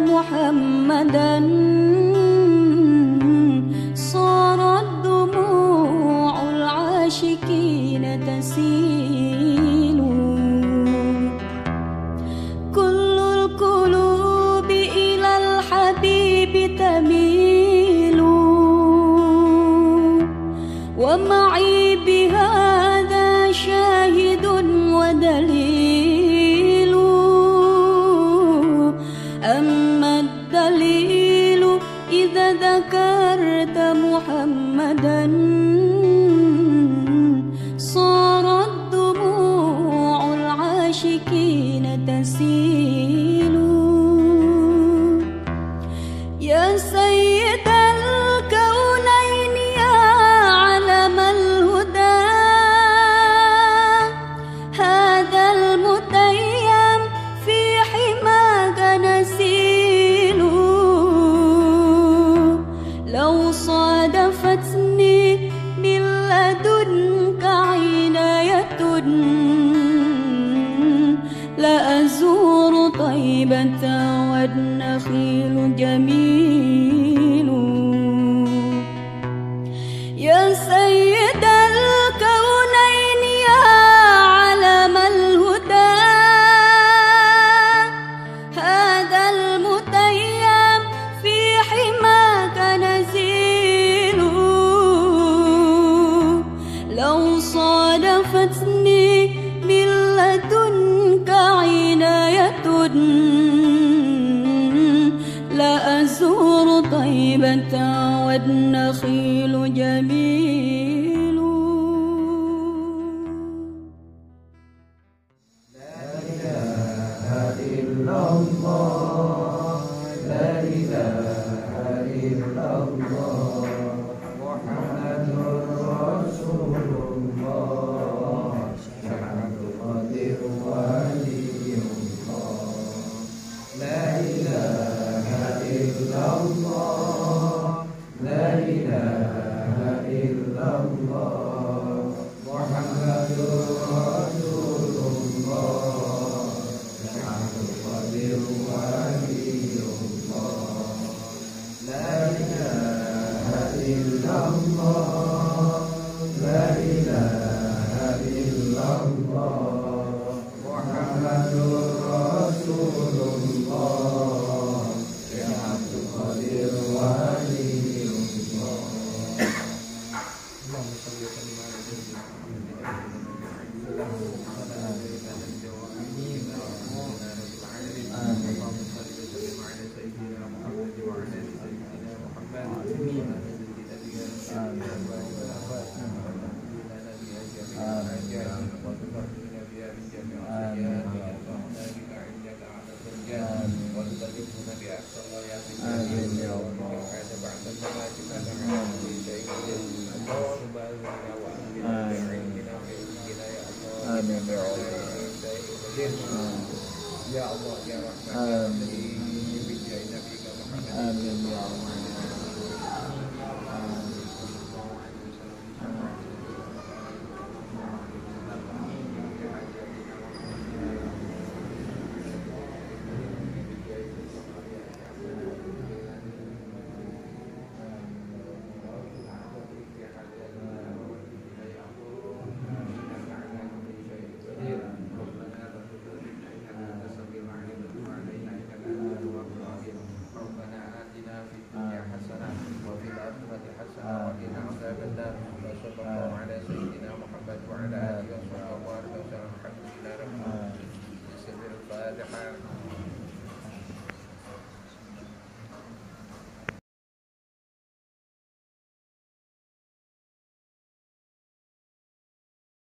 محمدا أخبرت محمدا البيت والنخيل جميل لا إله إلا الله لا إله إلا الله Amin ya Allah. Amin ya Allah. Ya Allah ya Rahman. Amin. Amin. وبارك على سيدنا محمد وعلى آله وصحبه